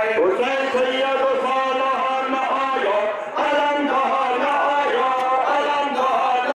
Porque